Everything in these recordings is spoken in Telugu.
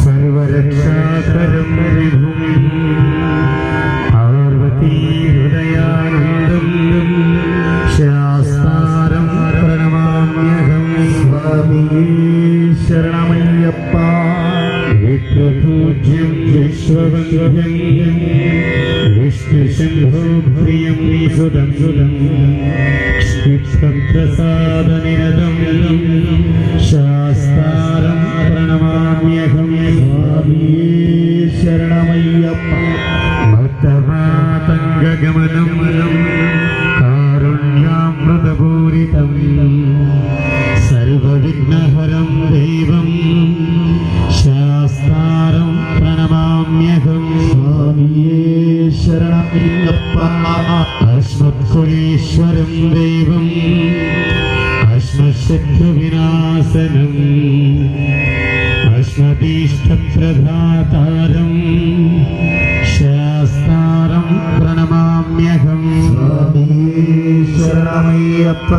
സർവരക്ഷാതരം ഹരിഭും പാർവതീ ഹൃദയാനന്ദം ശാസ്താരം പ്രണമാമ്യഹം സ്വാമിയേ ശരണമയ്യപ്പ. വിപ്രപൂജ്യം വിശ്വബന്ധം വിഷ്ണുശംഭോ പ്രിയം സുതം സുതം വിപ്രസാദനിരതം ശാസ്താരം പ്രണമാമ്യഹം ശരണമയ്യപ്പ ഭക്തമാതംഗമനം കാരുണ്യാമൃതപൂരിതം സർവവിഘ്നഹരം ദൈവം. ശാസ്താരം പ്രണമാമ്യഹം. സ്വാമിയേ ശരണമയ്യപ്പ അശ്വത്കുരീശ്വരം നക്ഷത്രധാതാരം ശാസ്താരം പ്രണമാമ്യഹം. ശരണമയ്യപ്പ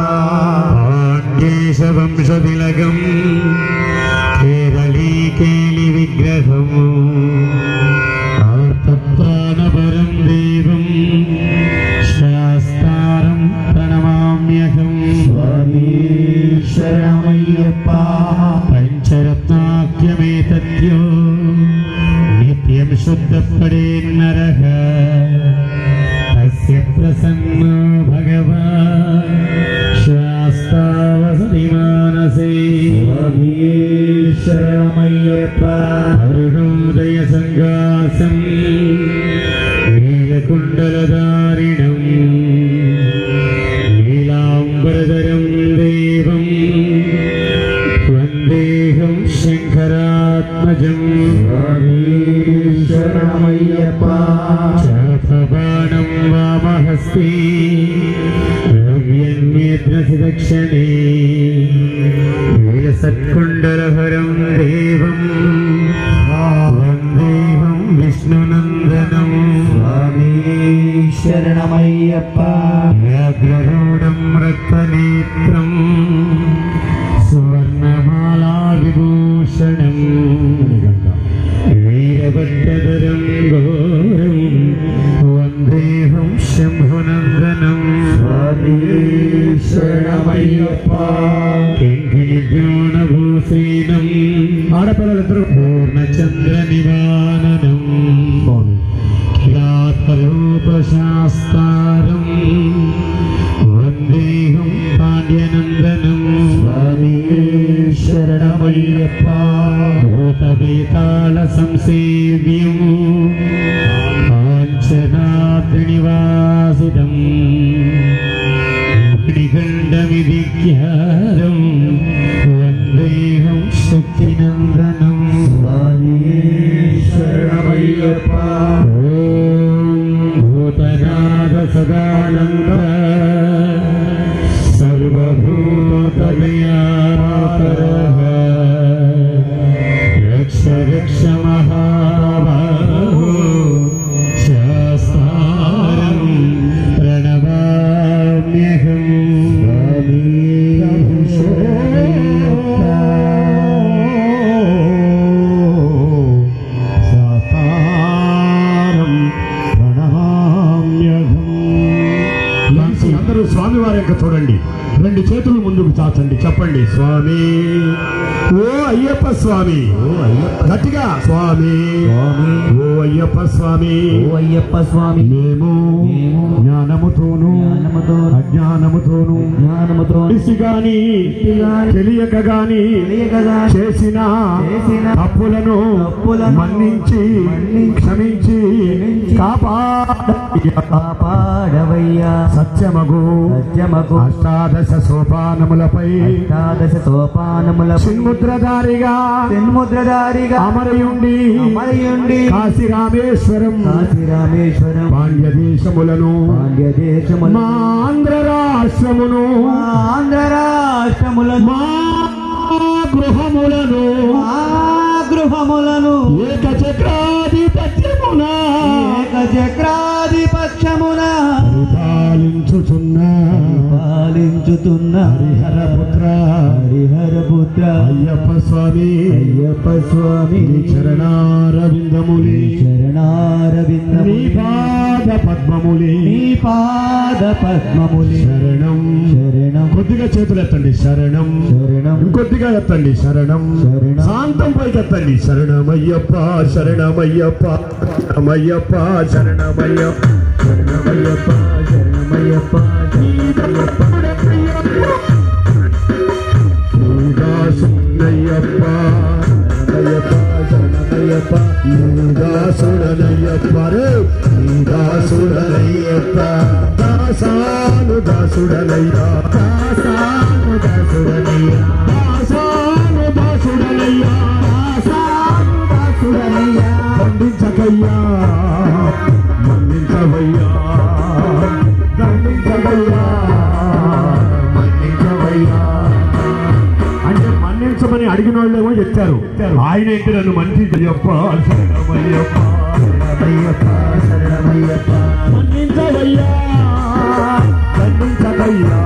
കേരളീ കേളി വിഗ്രഹം ആർത്തപ്രാണപരം ദേവം. ശാസ്താരം പ്രണമാമ്യഹം. സ്വാമീ नरः तस्य प्रसन्नो भगवान्। श्वास्तावसति मानसेश्वमय्यपा करुणोदयसङ्घासम् वीरकुण्डलदा ശരണമയ്യപ്പ. ശാസ്ത്രപാഠം വാമഹസ്തി. ദ്രസിദക്ഷണേ നീലസത്കുണ്ടലഹരം ദേവം. ദേവം വിഷ്ണുനന്ദനം. സ്വാമീ ശരണമയ്യപ്പ. శరణమయ్యప్ప కింకిణిజ్ఞానభూషీణం अप्पा हो भूतनादसानन्द सर्वभूतमया करः वृक्षमः చేతులు ముందుకు చాచండి. చెప్పండి. స్వామి ఓ అయ్యప్ప స్వామి. గట్టిగా. స్వామి. ఓ అయ్యప్ప స్వామి. ఓ అయ్యప్ప స్వామి. మేము జ్ఞానముతోను జ్ఞానముతో అజ్ఞానముతోను జ్ఞానముతో తెలిసి గాని తెలియక గాని చేసిన తప్పులను తప్పులను మన్నించి క్షమించి క్షమించి కాపాడ కాపాడవయ్యా. సత్యమగు సత్యమకు అష్టాదశ సోపానములపై అష్టాదశ సోపానముల చిన్ముద్రధారిగా తెన్ముద్రధారిగా అమరయుండి అమరయుండి కాశీ రామేశ్వరం కాశీ రామేశ్వరం పాండ్య దేశములను పాండ్య దేశముల మా ఆంధ్ర రాష్ట్రమును ఆంధ్ర రాష్ట్రములను మా గృహములను గృహములను ఏక చక్రాధిపక్షమున పరిపాలించుచున్న పాలించుతున్న వస్తున్న హరిహర పుత్ర. హరిహర పుత్ర. అయ్యప్ప స్వామి. అయ్యప్ప స్వామి. చరణారవిందములి. శరణారవింద నీ పాద పద్మములి. నీ పాద పద్మములి. శరణం. శరణం. కొద్దిగా చేతులు ఎత్తండి. శరణం. శరణం. ఇంకొద్దిగా ఎత్తండి. శరణం. శరణం. శాంతం పైకి ఎత్తండి. శరణమయ్యప్ప శరణమయ్యప్ప శరణమయ్యప్ప శరణమయ్యప్ప. శరణమయ్యప్ప శరణమయ్యప్ప. నీదాసుడనయ్యప్ప దాసాను దాసుడనయ్యా దాసాను దాసుడనయ్యా దాసాను దాసుడనయ్యా దాసాను దాసుడనయ్యా ఖండించకయ్యా మన్నించవయ్యా దండించవయ్యా మన్నించవయ్యా. అంటే మన్నించమని అడిగిన వాళ్ళేమో చెప్తారు. ఆయన ఏంటి నన్ను మన్నించయ్యప్ప శరణమయ్యప్ప శరణమయ్యప్ప మన్నించవయ్యా మన్నించవయ్యా